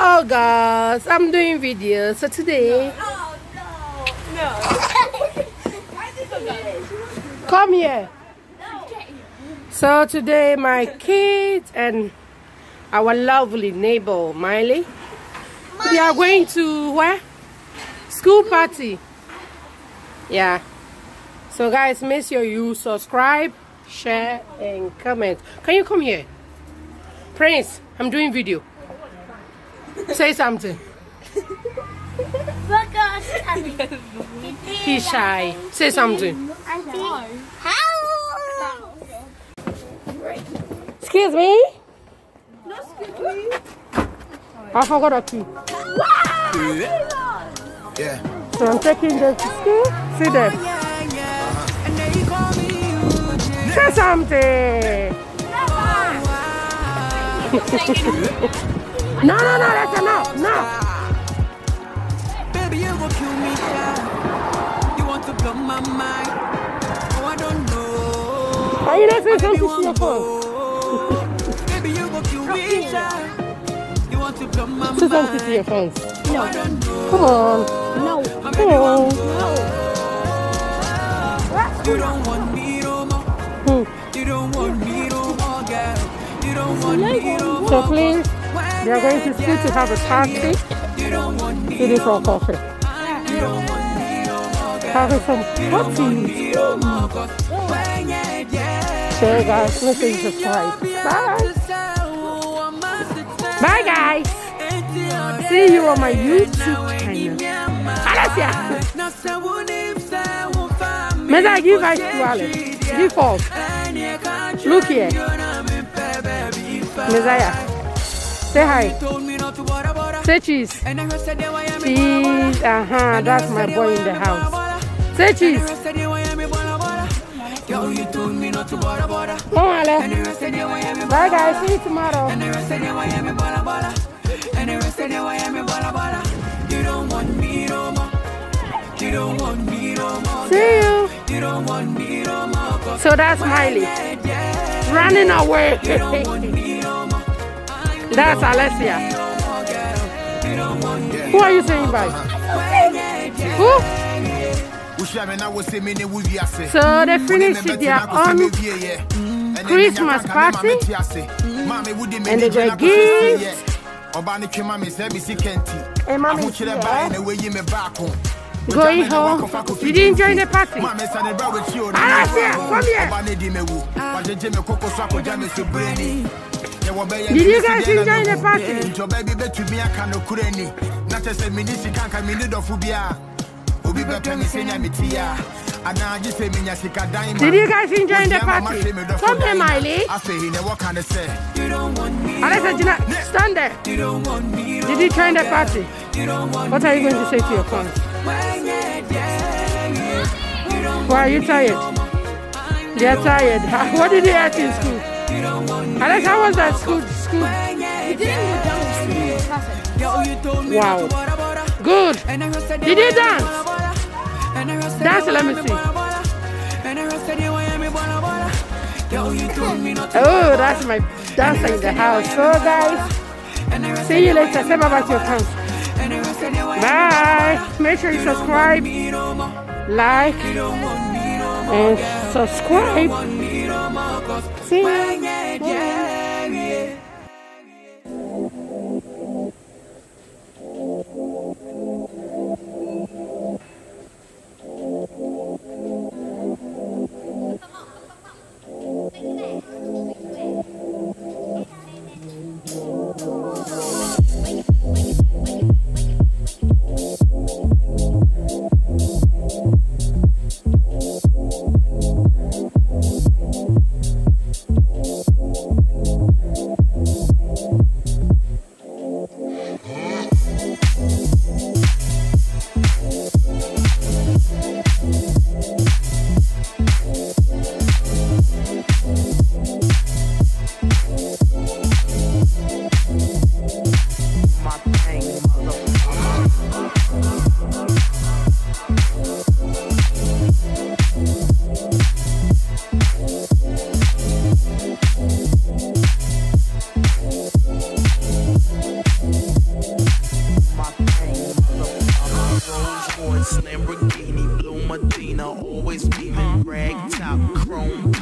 Oh guys, I'm doing video. So today, Oh no. No. come here. So today, my kids and our lovely neighbor Miley, we are going to where? School party. Yeah. So guys, make sure you subscribe, share, and comment. Can you come here? Prince, I'm doing video. Say something. He's shy. Say something. Auntie. How? Excuse me? I forgot a key. Yeah. So I'm taking them to school. See them. Say something. no, no, no, that's enough. No. Baby, you go kill me. You want to blow my mind. Oh, I don't know. Are you not saying something to your phone? Baby, you go kill me. You want to blow my Say something to your phone. Oh, know. Come on. No. Come on. You don't want me no more. Hmm. You don't want me no more, girl. You don't want me no more. So please, we are going to school to have a me It is for coffee. Having some coffee. Yeah. So guys, you subscribe. Bye. Bye guys. See you on my YouTube channel. Alessia. May I give ice to Alex? Give false. Look here. Messiah. Say hi. Say cheese. Cheese. Uh-huh. That's my boy in the house. Say cheese. Yo, you told me not to bother, bother. Come on, Ale. And the rest of the way, I'm Bye guys. See you tomorrow. See you. So that's Miley. Running away. That's Alessia. Who are you saying bye? Who? So they finished their own Christmas party and they got gifts. Hey. Going home. Did you enjoy the party? Alessia, come here. Ah. Did you guys enjoy the party? nti ɔbaa bi bɛtumi aka nokorɛ ni na kyɛ sɛ mene sika nka mene dɔfo bi a obi bɛpɛ me sɛ nya a anaa gye sɛ menya sikadan ma Did you guys enjoy the party? mahwɛ me dɔfo Come here. Miley. afei ne wɔka ne sɛ You don't want me. Alessia, Gina, stand there. You don't want me. Did you join the party? You don't want What are you going to say to your friends? Why are you tired? They are tired. What did you have in school? Alex, how was that school? School? You didn't go down to see the traffic. Yo, you told Wow. not to bother, bother. Good. And the rest of the Did you dance? bother, bother. And the rest of the Dance, let me see. bother, bother. And the rest of the way, me bother, bother. Yo, you told me not to Oh, that's my dancer in the house. So, guys, And the rest see you later. Say bye to your friends. and the rest of the way, Bye. Make sure you subscribe, me no more. like, You don't want me no more. and subscribe. Want me no more. 'Cause See when yeah, yeah, yeah.